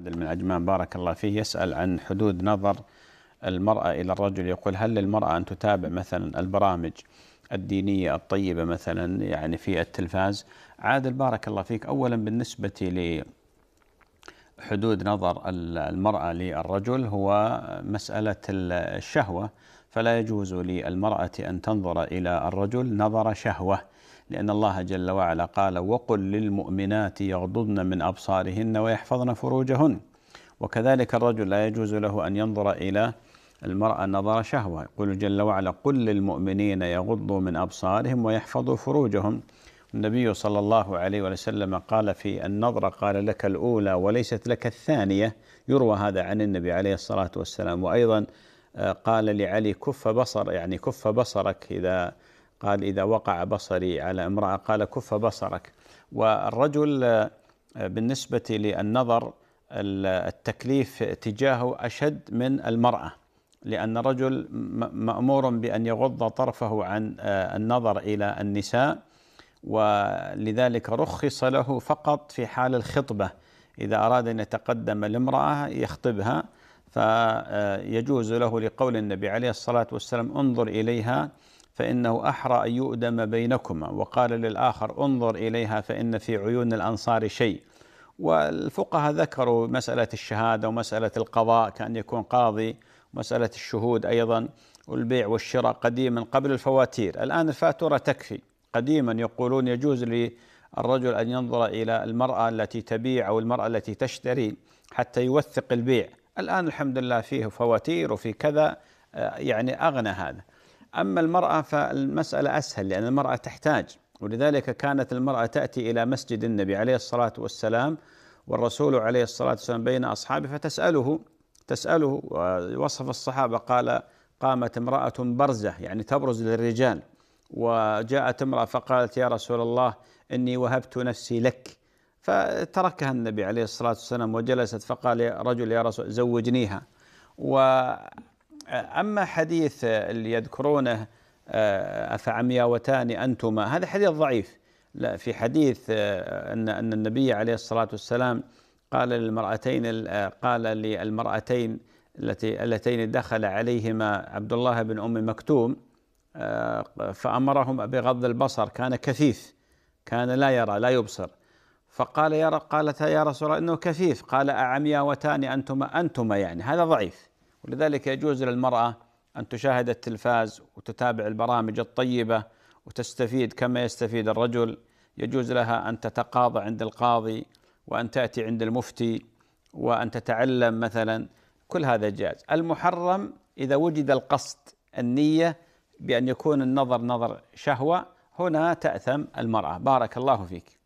عادل من عجمان بارك الله فيه يسأل عن حدود نظر المرأة إلى الرجل. يقول هل للمرأة أن تتابع مثلا البرامج الدينية الطيبة مثلا يعني في التلفاز؟ عادل بارك الله فيك. أولا بالنسبة لحدود نظر المرأة للرجل هو مسألة الشهوة فلا يجوز للمرأة أن تنظر إلى الرجل نظر شهوة لأن الله جل وعلا قال وقل للمؤمنات يغضضن من أبصارهن ويحفظن فروجهن وكذلك الرجل لا يجوز له أن ينظر إلى المرأة نظر شهوة. يقول جل وعلا قل للمؤمنين يغضوا من أبصارهم ويحفظوا فروجهم النبي صلى الله عليه وسلم قال في النظرة قال لك الأولى وليست لك الثانية. يروى هذا عن النبي عليه الصلاة والسلام. وأيضا آه، قال لعلي كف بصر يعني كف بصرك. إذا قال إذا وقع بصري على امرأة قال كف بصرك. والرجل آه، بالنسبة للنظر التكليف تجاهه أشد من المرأة لأن الرجل مأمور بأن يغض طرفه عن آه، النظر إلى النساء. ولذلك رخص له فقط في حال الخطبة. إذا أراد أن يتقدم لامرأة يخطبها فيجوز له لقول النبي عليه الصلاة والسلام انظر إليها فإنه أحرى أن يؤدم بينكما وقال للآخر انظر إليها فإن في عيون الأنصار شيء. والفقهاء ذكروا مسألة الشهادة ومسألة القضاء كأن يكون قاضي مسألة الشهود أيضا والبيع والشراء قديما قبل الفواتير. الآن الفاتورة تكفي. قديما يقولون يجوز للرجل أن ينظر إلى المرأة التي تبيع أو المرأة التي تشتري حتى يوثق البيع. الآن الحمد لله فيه فواتير وفي كذا آه، يعني أغنى هذا. أما المرأة فالمسألة أسهل لأن المرأة تحتاج. ولذلك كانت المرأة تأتي إلى مسجد النبي عليه الصلاة والسلام والرسول عليه الصلاة والسلام بين أصحابه فتسأله تسأله ووصف الصحابة قال قامت امرأة برزة يعني تبرز للرجال. وجاءت امرأة فقالت يا رسول الله إني وهبت نفسي لك. فتركها النبي عليه الصلاة والسلام وجلست فقال يا رجل يا رسول زوجنيها. وأما حديث اللي يذكرونه أفعمياوتان أنتما هذا حديث ضعيف. لا في حديث أن أن النبي عليه الصلاة والسلام قال للمرأتين قال للمرأتين التي اللتين دخل عليهما عبد الله بن أم مكتوم فامرهما بغض البصر. كان كثيف كان لا يرى لا يبصر. فقال يا قالت يا رسول الله إنه كثيف. قال اعمياوتان أنتما أنتما يعني. هذا ضعيف. ولذلك يجوز للمرأة أن تشاهد التلفاز وتتابع البرامج الطيبة وتستفيد كما يستفيد الرجل. يجوز لها أن تتقاضى عند القاضي وأن تأتي عند المفتي وأن تتعلم مثلا. كل هذا جائز. المحرم إذا وجد القصد النية بأن يكون النظر نظر شهوة هنا تأثم المرأة. بارك الله فيك.